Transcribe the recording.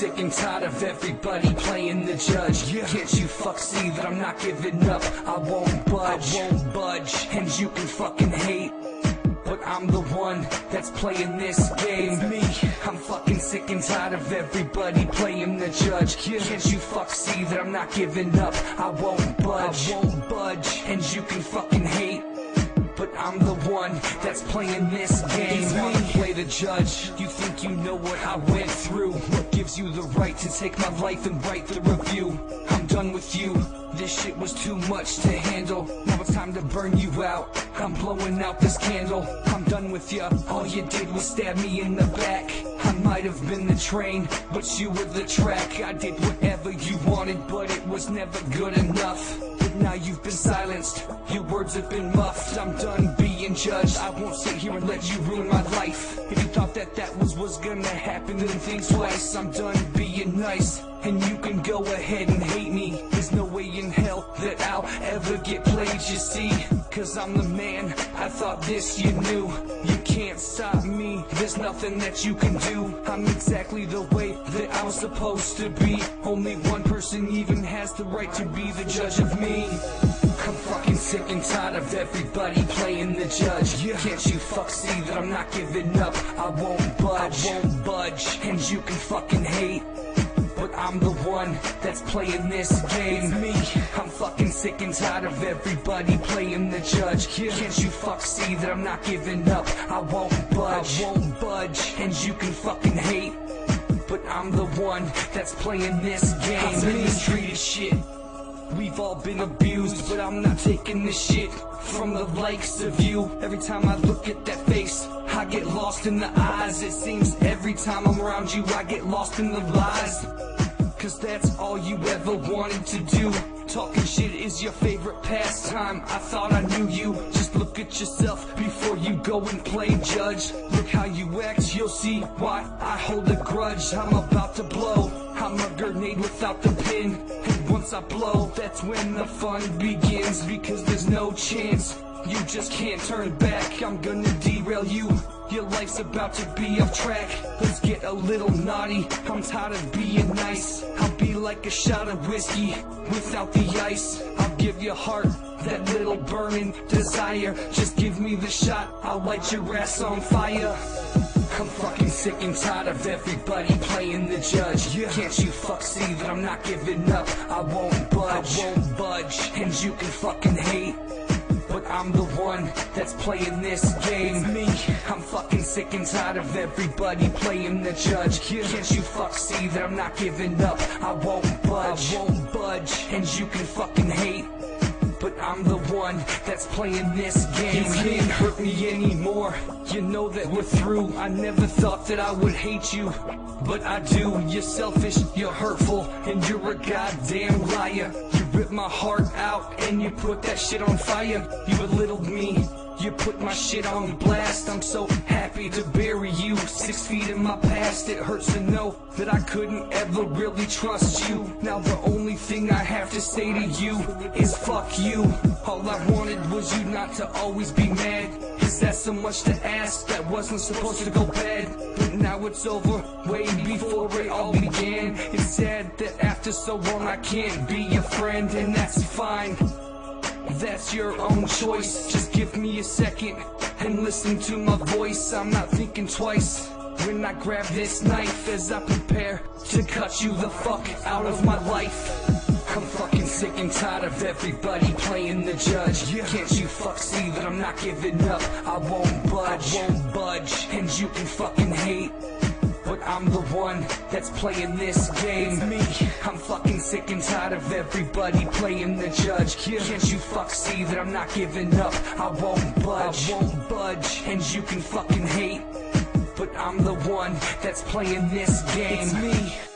sick and tired of everybody playing the judge. Yeah. Can't you fuck see that I'm not giving up? I won't budge. I won't budge. And you can fucking hate. But I'm the one that's playing this game. It's me. I'm fucking sick and tired of everybody playing the judge. Yeah. Can't you fuck see that I'm not giving up? I won't budge. I won't budge. And you can fucking hate. But I'm the one that's playing this game. It's me. Play the judge? You think you know what I went through? What gives you the right to take my life and write the review? I'm done with you. This shit was too much to handle. Now it's time to burn you out. I'm blowing out this candle. I'm done with you. All you did was stab me in the back. I might have been the train, but you were the track. I did whatever you wanted, but it was never good enough. But now you've been silenced, your words have been muffed. I'm done being judged. I won't sit here and let you ruin my life. If you thought that that was what's gonna happen, then think twice. I'm done being nice, and you can go ahead and hate me. There's no way in hell that I'll ever get played, you see. Cause I'm the man, I thought this you knew. You can't stop me, there's nothing that you can do. I'm exactly the way that I'm supposed to be. Only one person even has the right to be the judge of me. I'm fucking sick and tired of everybody playing the judge. Yeah. Can't you fuck see that I'm not giving up? I won't budge. I won't budge. And you can fucking hate. But I'm the one that's playing this game. It's me. I'm sick and tired of everybody playing the judge. Can't you fuck see that I'm not giving up? I won't budge. I won't budge. And you can fucking hate. But I'm the one that's playing this game. It's me. Mistreated shit. We've all been abused, but I'm not taking this shit from the likes of you. Every time I look at that face, I get lost in the eyes. It seems every time I'm around you, I get lost in the lies. Cause that's all you ever wanted to do. Talking shit is your favorite pastime. I thought I knew you. Just look at yourself before you go and play judge. Look how you act, you'll see why I hold a grudge. I'm about to blow. I'm a grenade without the pin. And once I blow, that's when the fun begins. Because there's no chance. You just can't turn back. I'm gonna derail you. Your life's about to be off track. Let's get a little naughty. I'm tired of being nice. I'll be like a shot of whiskey without the ice. I'll give your heart that little burning desire. Just give me the shot. I'll light your ass on fire. I'm fucking sick and tired of everybody playing the judge. Yeah. Can't you fuck see that I'm not giving up? I won't budge. I won't budge. And you can fucking hate. I'm the one that's playing this game. It's me. I'm fucking sick and tired of everybody playing the judge. Yeah. Can't you fuck see that I'm not giving up? I won't budge. I won't budge. And you can fucking hate. But I'm the one that's playing this game. You can't hurt me anymore. You know that we're through. I never thought that I would hate you. But I do. You're selfish, you're hurtful, and you're a goddamn liar. You my heart out and you put that shit on fire. You belittled me. You put my shit on blast. I'm so happy to bury you six feet in my past. It hurts to know that I couldn't ever really trust you. Now the only thing I have to say to you is fuck you. All I wanted was you not to always be mad. Is that so much to ask? That wasn't supposed to go bad. But now it's over, way before it all began. It's sad that after so long I can't be your friend, and that's fine. That's your own choice. Just give me a second and listen to my voice. I'm not thinking twice when I grab this knife as I prepare to cut you the fuck out of my life. I'm fucking sick and tired of everybody playing the judge. Yeah. Can't you fuck see that I'm not giving up? I won't budge. I won't budge. And you can fucking hate. But I'm the one that's playing this game. It's me. I'm fucking sick and tired of everybody playing the judge. Yeah. Can't you fuck see that I'm not giving up? I won't budge. I won't budge. And you can fucking hate. But I'm the one that's playing this game. It's me.